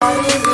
Bye.